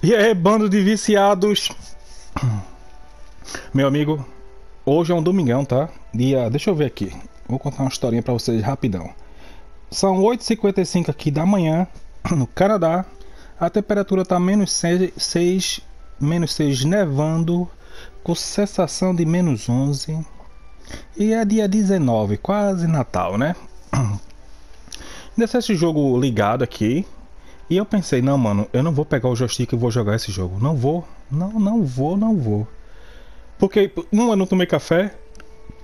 E aí, bando de viciados. Meu amigo, hoje é um domingão, tá? Dia, deixa eu ver aqui. Vou contar uma historinha para vocês rapidão. São 8h55 aqui da manhã, no Canadá. A temperatura tá menos 6, 6, menos 6 nevando, com sensação de menos 11. E é dia 19, quase Natal, né? Deixa esse jogo ligado aqui. E eu pensei, não, mano, eu não vou pegar o joystick e vou jogar esse jogo. Não vou. Não, não vou, não vou. Porque, um, eu não tomei café.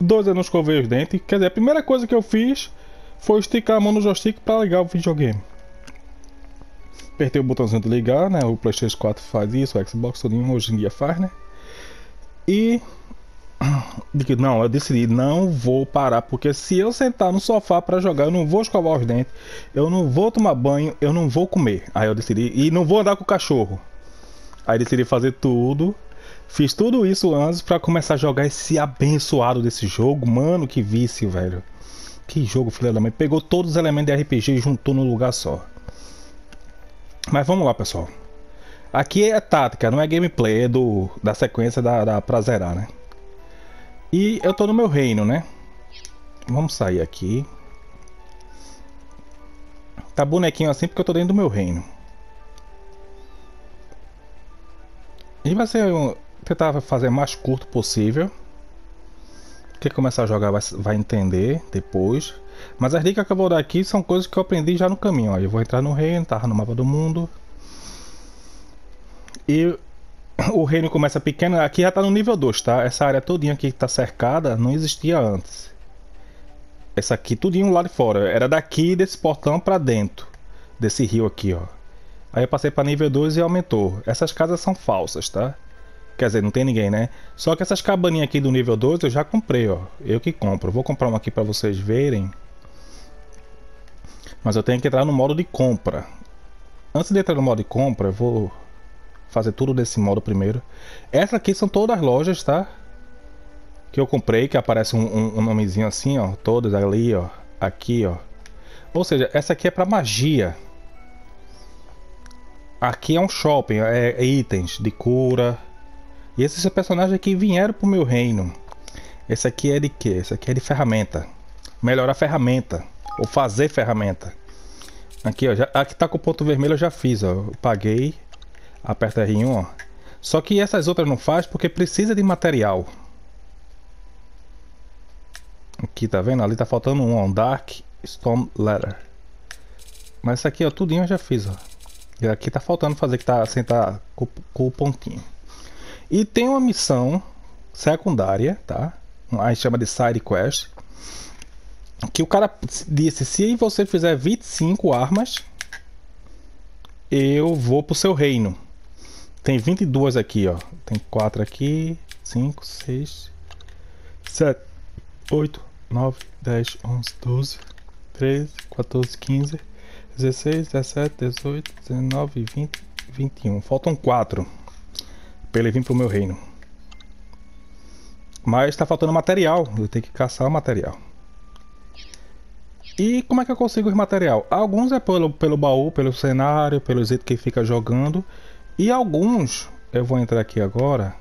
Dois, eu não escovei os dentes. Quer dizer, a primeira coisa que eu fiz foi esticar a mão no joystick para ligar o videogame. Apertei o botãozinho de ligar, né? O PlayStation 4 faz isso, o Xbox hoje em dia faz, né? E não, eu decidi, não vou parar, porque se eu sentar no sofá para jogar, eu não vou escovar os dentes, eu não vou tomar banho, eu não vou comer. Aí eu decidi, e não vou andar com o cachorro. Aí decidi fazer tudo, fiz tudo isso antes para começar a jogar esse abençoado desse jogo. Mano, que vício, velho. Que jogo, filha da mãe. Pegou todos os elementos de RPG e juntou num lugar só. Mas vamos lá, pessoal. Aqui é tática, não é gameplay, é do, da sequência da, da pra zerar, né? E eu tô no meu reino, né? Vamos sair aqui. Tá bonequinho assim porque eu tô dentro do meu reino. E vai ser um, tentar fazer mais curto possível. Quem começar a jogar vai, vai entender depois. Mas as dicas que eu vou dar aqui são coisas que eu aprendi já no caminho. Ó. Eu vou entrar no reino, tava no mapa do mundo. E o reino começa pequeno. Aqui já tá no nível 2, tá? Essa área todinha aqui que tá cercada não existia antes. Essa aqui tudinho lá de fora. Era daqui desse portão pra dentro. Desse rio aqui, ó. Aí eu passei pra nível 2 e aumentou. Essas casas são falsas, tá? Quer dizer, não tem ninguém, né? Só que essas cabaninhas aqui do nível 2 eu já comprei, ó. Eu que compro. Vou comprar uma aqui pra vocês verem. Mas eu tenho que entrar no modo de compra. Antes de entrar no modo de compra, eu vou fazer tudo desse modo primeiro. Essas aqui são todas as lojas, tá? Que eu comprei, que aparece um, um, um nomezinho assim, ó. Todas ali, ó. Aqui, ó. Ou seja, essa aqui é para magia. Aqui é um shopping, é, é, itens de cura. E esses personagens aqui vieram pro meu reino. Esse aqui é de quê? Esse aqui é de ferramenta. Melhorar ferramenta. Ou fazer ferramenta. Aqui, ó. Já, aqui tá com o ponto vermelho, eu já fiz, ó. Eu paguei. Aperta R1, ó. Só que essas outras não faz porque precisa de material. Aqui, tá vendo? Ali tá faltando um, ó. Dark Storm Letter. Mas isso aqui, ó, tudinho eu já fiz, ó. E aqui tá faltando fazer que tá sem tá com, com o pontinho. E tem uma missão secundária, tá? A gente chama de side quest. Que o cara disse, se você fizer 25 armas, eu vou pro seu reino. Tem 22 aqui, ó. Tem 4 aqui. 5, 6, 7, 8, 9, 10, 11, 12, 13, 14, 15, 16, 17, 18, 19, 20, 21. Faltam 4 para ele vir pro meu reino. Mas está faltando material. Eu tenho que caçar o material. E como é que eu consigo os material? Alguns é pelo, pelo baú, pelo cenário, pelo jeito que fica jogando. E alguns, eu vou entrar aqui agora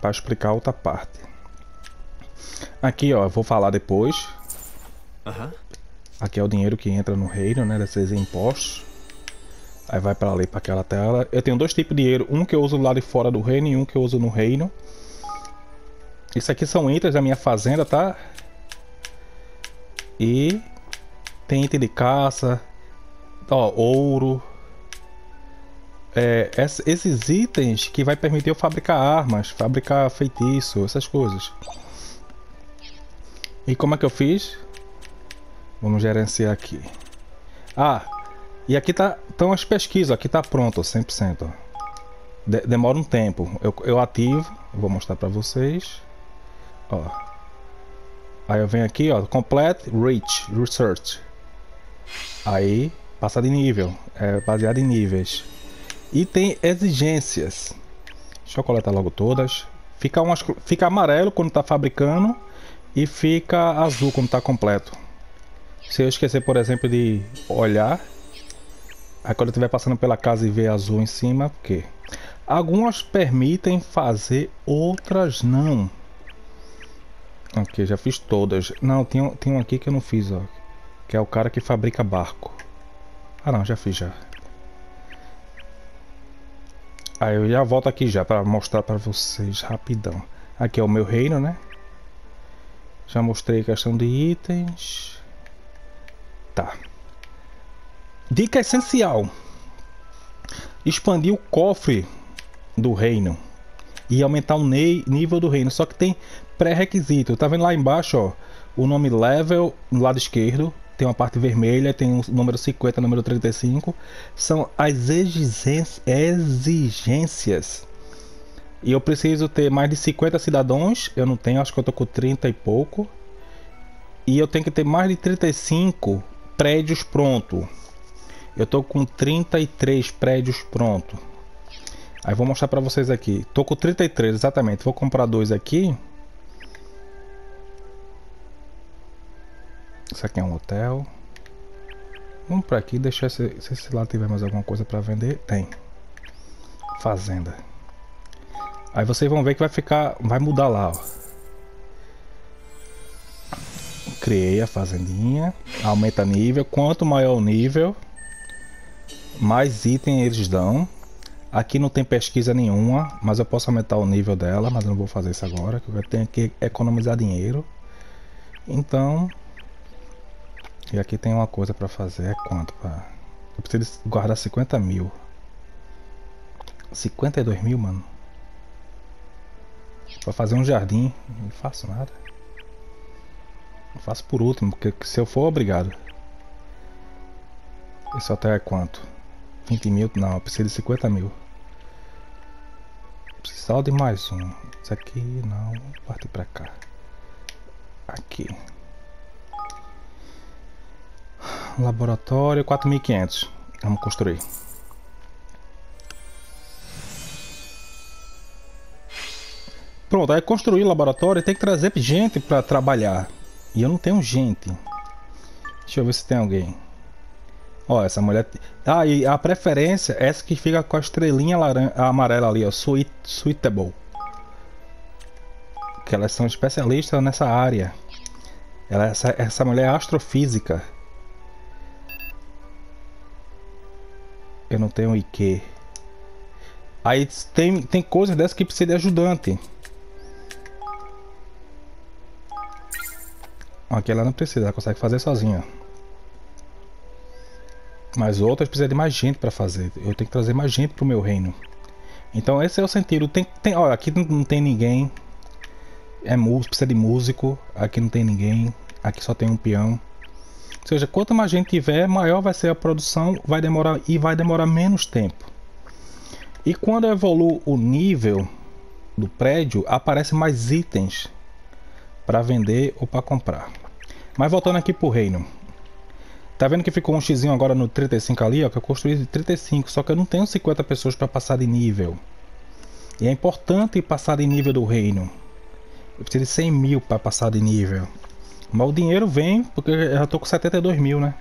para explicar outra parte. Aqui, ó, vou falar depois. Uhum. Aqui é o dinheiro que entra no reino, né, desses impostos. Aí vai para ali, para aquela tela. Eu tenho dois tipos de dinheiro, um que eu uso lá de fora do reino e um que eu uso no reino. Isso aqui são itens da minha fazenda, tá? E tem item de caça, ó, ouro, é, esses itens que vai permitir eu fabricar armas, fabricar feitiço, essas coisas. E como é que eu fiz? Vamos gerenciar aqui. Ah, e aqui tá, estão as pesquisas, aqui tá pronto, 100%. De, demora um tempo. Eu, eu ativo, vou mostrar para vocês. Ó. Aí eu venho aqui, ó, Complete Reach Research. Aí, passa de nível, é baseado em níveis. E tem exigências. Deixa eu coletar logo todas. Fica, umas, fica amarelo quando está fabricando e fica azul quando está completo. Se eu esquecer, por exemplo, de olhar, Aí quando eu estiver passando pela casa e ver azul em cima, porque algumas permitem fazer, outras não. Ok, já fiz todas. Não, tem, tem um aqui que eu não fiz, ó. Que é o cara que fabrica barco. Ah não, já fiz já. Aí eu já volto aqui já para mostrar para vocês rapidão. Aqui é o meu reino, né? Já mostrei a questão de itens. Tá. Dica essencial. Expandir o cofre do reino. E aumentar o nível do reino. Só que tem pré-requisito. Tá vendo lá embaixo, ó? O nome level no lado esquerdo. Tem uma parte vermelha, tem o número 50, número 35. São as exigências. E eu preciso ter mais de 50 cidadãos. Eu não tenho, acho que eu tô com 30 e pouco. E eu tenho que ter mais de 35 prédios pronto. Eu tô com 33 prédios pronto. Aí vou mostrar para vocês aqui. Tô com 33 exatamente. Vou comprar dois aqui. Isso aqui é um hotel. Vamos para aqui, deixar se, se lá tiver mais alguma coisa para vender. Tem. Fazenda. Aí vocês vão ver que vai ficar, vai mudar lá, ó. Criei a fazendinha, aumenta nível. Quanto maior o nível, mais item eles dão. Aqui não tem pesquisa nenhuma, mas eu posso aumentar o nível dela, mas eu não vou fazer isso agora, que eu tenho que economizar dinheiro. Então, e aqui tem uma coisa para fazer, é quanto? Pra... Eu preciso guardar 50 mil. 52 mil, mano. Pra fazer um jardim, não faço nada. Eu faço por último, porque se eu for, obrigado. Esse hotel é quanto? 20 mil? Não, eu preciso de 50 mil. Preciso de mais um. Isso aqui não, partir pra cá. Aqui. Laboratório 4500. Vamos construir. Pronto, aí construir laboratório tem que trazer gente para trabalhar. E eu não tenho gente. Deixa eu ver se tem alguém. Ó, essa mulher. Ah, e a preferência é essa que fica com a estrelinha laranja, amarela ali, ó. Sweet, suitable. Que elas são especialistas nessa área. Ela, essa, essa mulher é astrofísica. Eu não tenho IQ. Aí tem, tem coisas dessas que precisa de ajudante. Aqui ela não precisa, ela consegue fazer sozinha. Mas outras precisam de mais gente para fazer. Eu tenho que trazer mais gente pro meu reino. Então esse é o sentido. Tem, tem, olha, aqui não tem ninguém. É músico, precisa de músico. Aqui não tem ninguém. Aqui só tem um peão. Ou seja, quanto mais gente tiver, maior vai ser a produção, vai demorar e vai demorar menos tempo. E quando evolui o nível do prédio, aparecem mais itens para vender ou para comprar. Mas voltando aqui pro reino. Tá vendo que ficou um x agora no 35 ali, ó, que eu construí de 35, só que eu não tenho 50 pessoas para passar de nível. E é importante passar de nível do reino. Eu preciso de 100 mil para passar de nível. Mas o dinheiro vem porque eu já tô com 72 mil, né?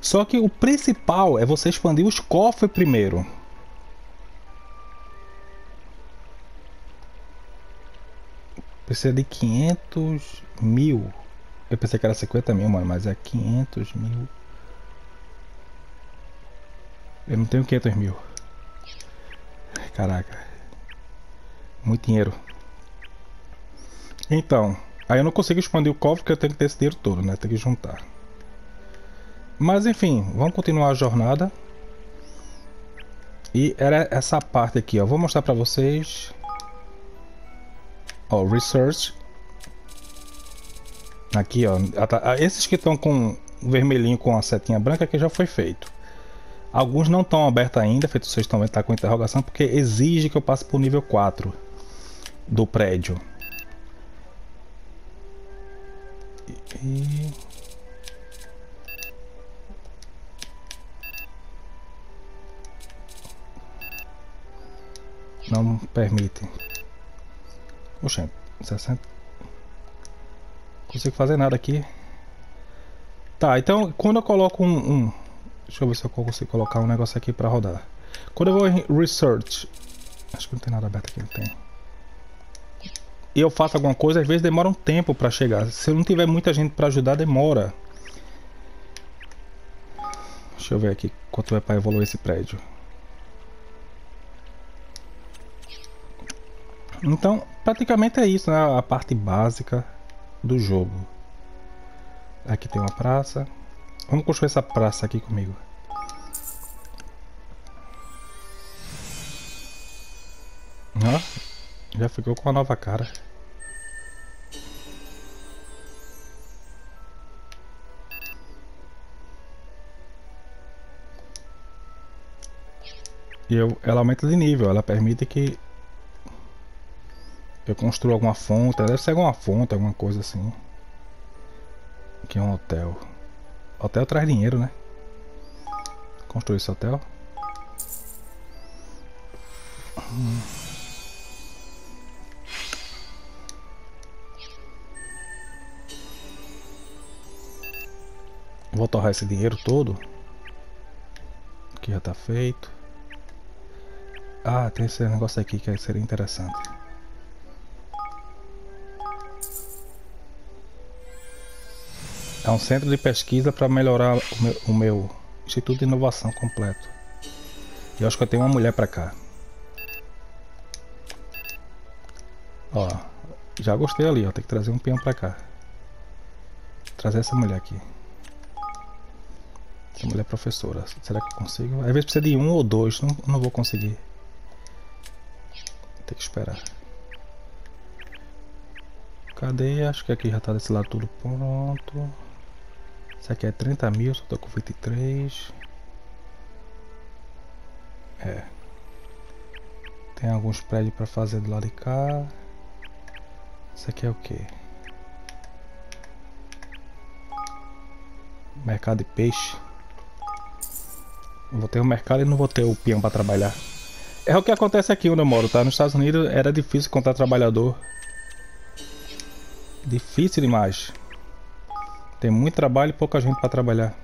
Só que o principal é você expandir os cofres primeiro. Precisa de 500 mil. Eu pensei que era 50 mil, mano, mas é 500 mil. Eu não tenho 500 mil. Caraca. Muito dinheiro. Então, Aí eu não consigo expandir o cofre porque eu tenho que ter esse dinheiro todo, né? Tem que juntar. Mas enfim, vamos continuar a jornada. E era essa parte aqui, ó. Vou mostrar pra vocês. Ó, Research. Aqui, ó. Esses que estão com vermelhinho com a setinha branca que já foi feito. Alguns não estão abertos ainda, feito vocês estão tá com interrogação, porque exige que eu passe por nível 4 do prédio. E... Não permite. Oxe, 60. Consigo fazer nada aqui. Tá, então quando eu coloco um, um, Deixa eu ver se eu consigo colocar um negócio aqui pra rodar. Quando eu vou em Research... Acho que não tem nada aberto aqui, não tem. E eu faço alguma coisa, às vezes demora um tempo pra chegar. Se não tiver muita gente pra ajudar, demora. Deixa eu ver aqui quanto é pra evoluir esse prédio. Então, praticamente é isso, né? A parte básica do jogo. Aqui tem uma praça. Vamos construir essa praça aqui comigo. Ó, já ficou com a nova cara. E eu, ela aumenta de nível, ela permite que eu construa alguma fonte, deve ser alguma fonte, alguma coisa assim. Aqui é um hotel. Hotel traz dinheiro, né? Construir esse hotel. Hum. Vou torrar esse dinheiro todo. Que já tá feito. Ah, tem esse negócio aqui que seria interessante. É um centro de pesquisa para melhorar o meu, o meu, Instituto de Inovação completo. E acho que eu tenho uma mulher para cá. Ó, já gostei ali, ó. Tem que trazer um peão para cá. Trazer essa mulher aqui. Essa mulher é professora. Será que eu consigo? Às vezes precisa de um ou dois, não, não vou conseguir. Tem que esperar. Cadê? Acho que aqui já tá desse lado tudo pronto. Isso aqui é 30 mil, só tô com 23. É. Tem alguns prédios para fazer do lado de cá. Isso aqui é o que? Mercado de peixe. Vou ter o um mercado e não vou ter o peão para trabalhar. É o que acontece aqui onde eu moro, tá? Nos Estados Unidos era difícil encontrar trabalhador. Difícil demais. Tem muito trabalho e pouca gente para trabalhar.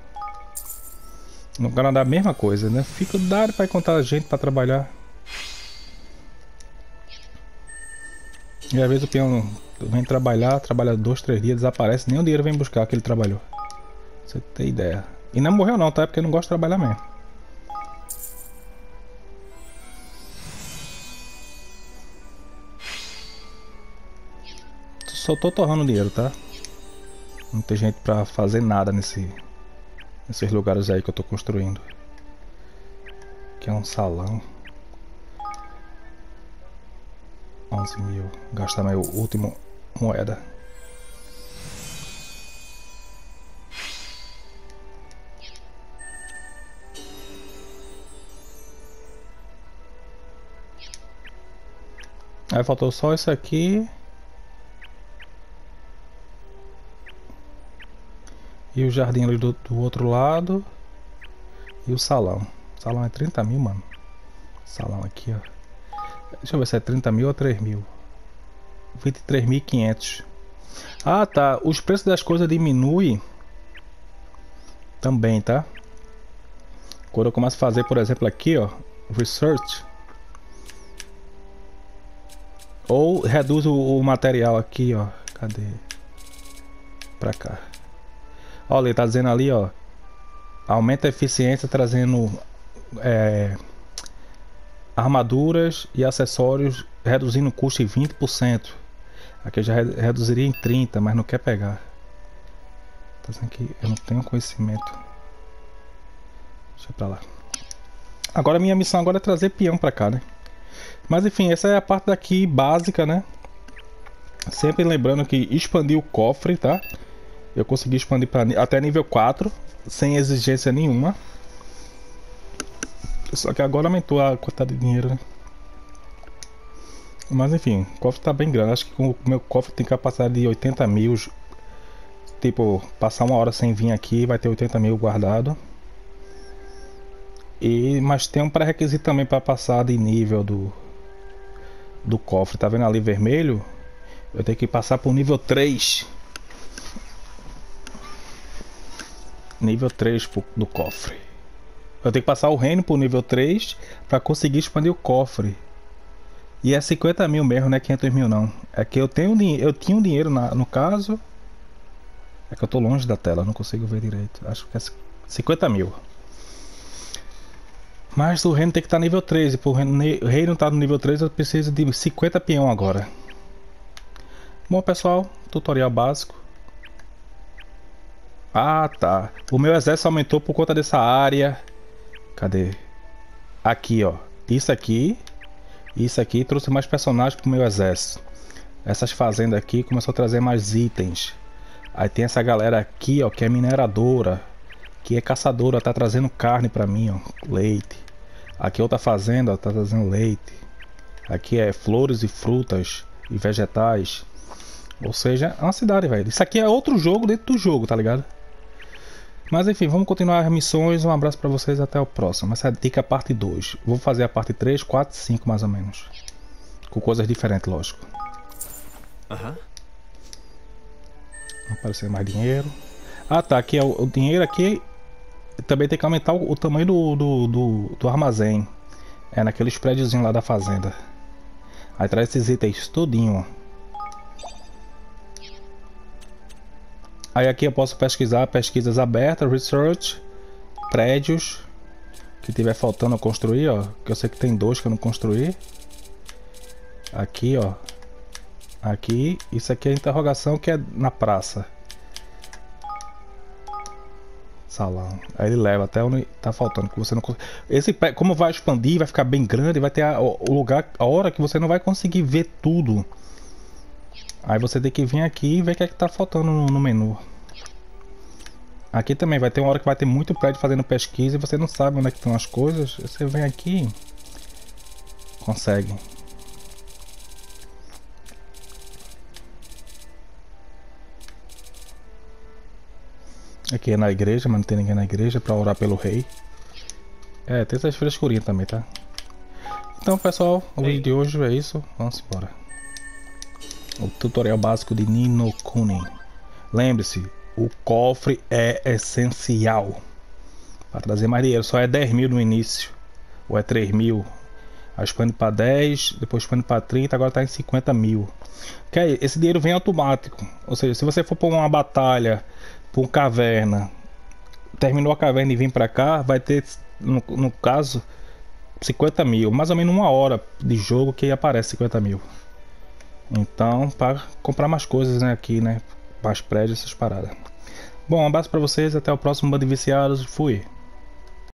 No Canadá a mesma coisa, né? Fica dado para encontrar gente para trabalhar. E às vezes o peão vem trabalhar, trabalha dois, três dias, desaparece, nem o dinheiro vem buscar que ele trabalhou. Você tem ideia. E não morreu não, tá? É porque não gosta de trabalhar mesmo. só tô torrando dinheiro, tá? Não tem gente pra fazer nada nesse, nesses lugares aí que eu tô construindo. Aqui é um salão. 11 mil. Gastar meu último moeda. Aí faltou só isso aqui. E o jardim ali do, do outro lado. E o salão. O salão é 30 mil, mano. Salão aqui, ó. Deixa eu ver se é 30 mil ou 3 mil. 23.500. Ah, tá. Os preços das coisas diminuem também, tá? Quando eu começo a fazer, por exemplo, aqui, ó, research. Ou reduz o, o material aqui, ó. Cadê? Pra cá. Olha, ele tá dizendo ali, ó. Aumenta a eficiência trazendo é, armaduras e acessórios, reduzindo o custo em 20%. Aqui eu já reduziria em 30%, mas não quer pegar. Tá dizendo que eu não tenho conhecimento. Deixa pra lá. Agora minha missão agora é trazer peão pra cá, né? Mas enfim, essa é a parte daqui básica, né? Sempre lembrando que expandir o cofre, tá? Eu consegui expandir para até nível 4, sem exigência nenhuma. Só que agora aumentou a quantidade de dinheiro, né? Mas enfim, o cofre tá bem grande. Acho que o meu cofre tem capacidade de 80 mil. Tipo, passar uma hora sem vir aqui vai ter 80 mil guardado. E, mas tem um pré-requisito também para passar de nível do, do cofre. Tá vendo ali vermelho? Eu tenho que passar por nível 3 Nível 3 do cofre. Eu tenho que passar o reino pro nível 3 pra conseguir expandir o cofre. E é 50 mil mesmo, não é 500 mil não. É que eu tenho eu tinha um dinheiro na, no caso. É que eu tô longe da tela, não consigo ver direito. Acho que é 50 mil. Mas o reino tem que estar tá nível 13. Para o reino tá no nível 13, eu preciso de 50 peão agora. Bom, pessoal, tutorial básico. Ah, tá. O meu exército aumentou por conta dessa área. Cadê? Aqui, ó. Isso aqui. Isso aqui trouxe mais personagens pro meu exército. Essas fazendas aqui começou a trazer mais itens. Aí tem essa galera aqui, ó, que é mineradora. Que é caçadora, tá trazendo carne pra mim, ó. Leite. Aqui outra fazenda, ó, tá trazendo leite. Aqui é flores e frutas e vegetais. Ou seja, é uma cidade, velho. Isso aqui é outro jogo dentro do jogo, tá ligado? Mas enfim, vamos continuar as missões. Um abraço pra vocês até o próximo. Essa dica é a parte 2. Vou fazer a parte 3, 4, 5 mais ou menos. Com coisas diferentes, lógico. Aham. Uhum. Aparecer mais dinheiro. Ah tá, aqui é o, o dinheiro aqui também tem que aumentar o, o tamanho do, do, do, do, armazém. É naqueles prédios lá da fazenda. Aí traz esses itens tudinho, Aí aqui eu posso pesquisar pesquisas abertas, research, prédios que tiver faltando construir, ó. Que eu sei que tem dois que eu não construí. Aqui, ó. Aqui, isso aqui é a interrogação que é na praça. Salão. Aí ele leva até onde tá faltando, que você não Esse como vai expandir, vai ficar bem grande, vai ter a, o lugar, a hora que você não vai conseguir ver tudo. Aí você tem que vir aqui e ver o que é que tá faltando no, no menu. Aqui também vai ter uma hora que vai ter muito prédio fazendo pesquisa e você não sabe onde é que estão as coisas. Você vem aqui consegue. Aqui é na igreja, mas não tem ninguém na igreja para orar pelo rei. É, tem essas frescurinhas também, tá? Então, pessoal, o Ei. vídeo de hoje é isso. Vamos embora. O tutorial básico de Nino Kuni. Lembre-se, o cofre é essencial. Para trazer mais dinheiro, só é 10 mil no início. Ou é 3 mil. Aí expande para 10, depois expande para 30, agora está em 50 mil. Que aí, esse dinheiro vem automático. Ou seja, se você for para uma batalha por caverna, terminou a caverna e vem para cá, vai ter, no, no caso, 50 mil. Mais ou menos uma hora de jogo que aparece 50 mil. Então, para comprar mais coisas né, aqui, né? Mais prédios, essas paradas. Bom, um abraço para vocês, até o próximo Bando Viciados. Fui!